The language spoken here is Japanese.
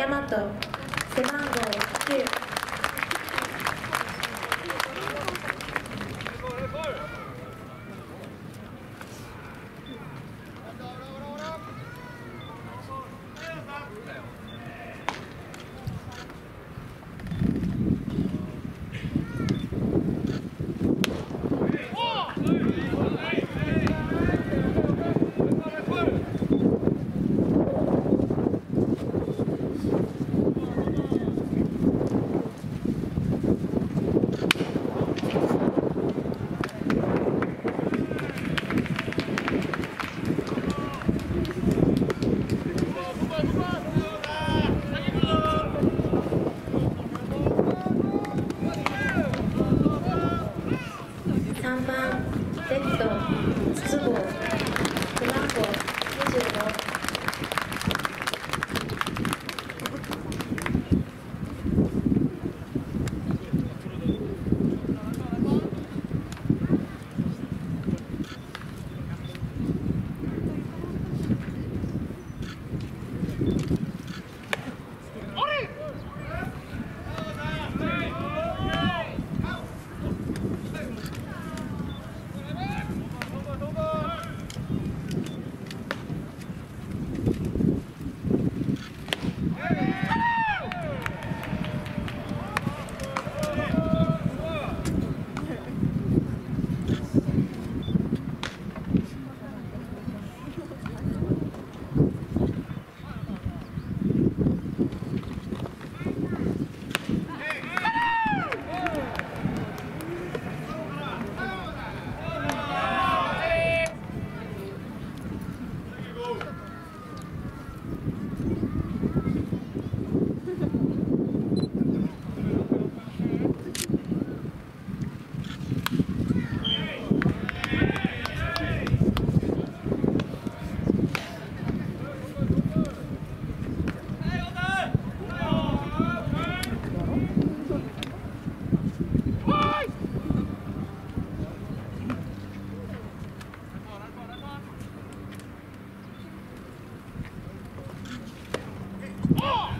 大和背番号9 Спасибо. Oh!